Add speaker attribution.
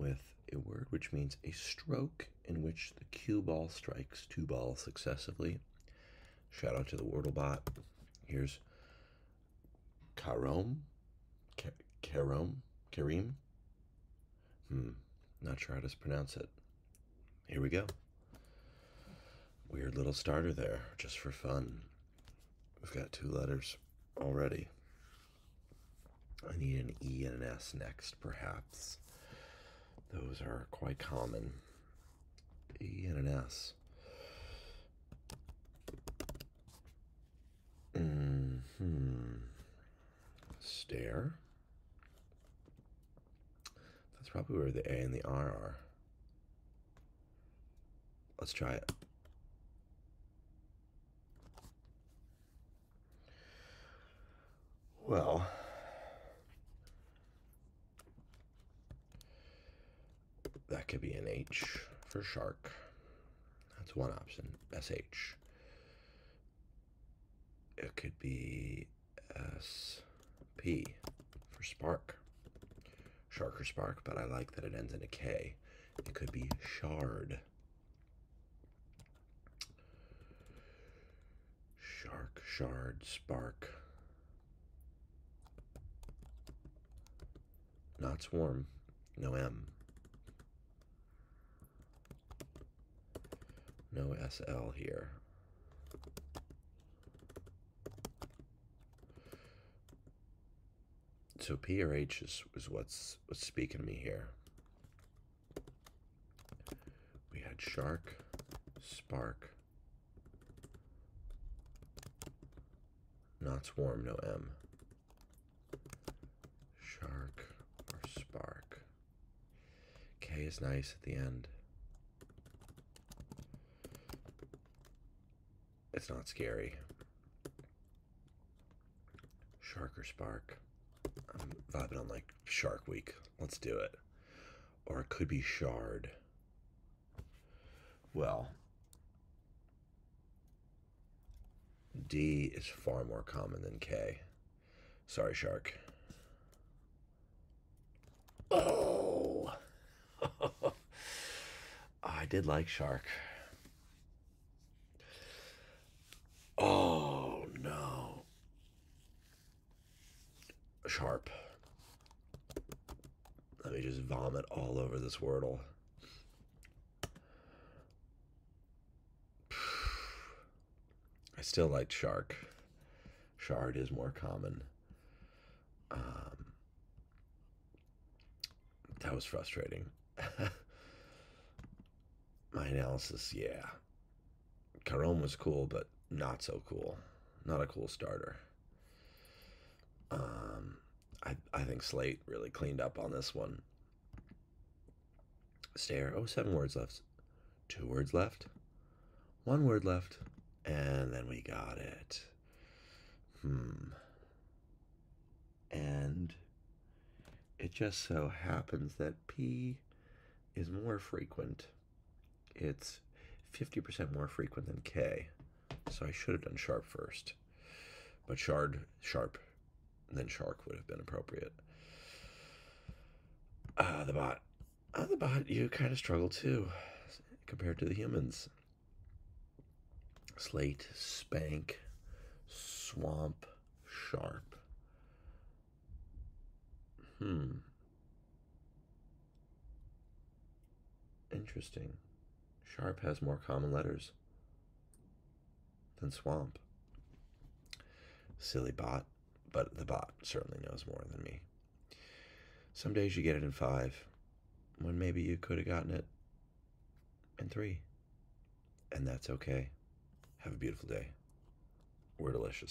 Speaker 1: with a word which means a stroke in which the cue ball strikes two balls successively. Shout out to the Wordlebot. Here's Carom. Carom? Kareem? Hmm, not sure how to pronounce it. Here we go. Weird little starter there, just for fun. We've got two letters already. I need an E and an S next, perhaps. Those are quite common. E and an S. Mm hmm. Stare. That's probably where the A and the R are. Let's try it. Well, that could be an H for shark. That's one option. SH. It could be SP for spark. Shark or spark, but I like that it ends in a K. It could be shard. Shark, shard, spark. Not swarm. No M. No SL here. So P or H is, is what's, what's speaking to me here. We had shark, spark, not swarm, no M. Shark or spark. K is nice at the end. It's not scary. Shark or spark. I'm vibing on like Shark Week. Let's do it. Or it could be Shard. Well, D is far more common than K. Sorry, Shark. Oh! I did like Shark. Oh no. Sharp. Let me just vomit all over this Wordle. I still like shark. Shard is more common. Um, that was frustrating. My analysis, yeah. Carom was cool, but not so cool. Not a cool starter. I I think Slate really cleaned up on this one. Stare. Oh, seven words left. Two words left. One word left. And then we got it. Hmm. And it just so happens that P is more frequent. It's 50% more frequent than K. So I should have done sharp first. But shard, sharp, then shark would have been appropriate. Uh, the bot. Uh, the bot, you kind of struggle too, compared to the humans. Slate, spank, swamp, sharp. Hmm. Interesting. Sharp has more common letters than swamp. Silly bot, but the bot certainly knows more than me. Some days you get it in five, when maybe you could have gotten it in three. And that's okay. Have a beautiful day. We're delicious.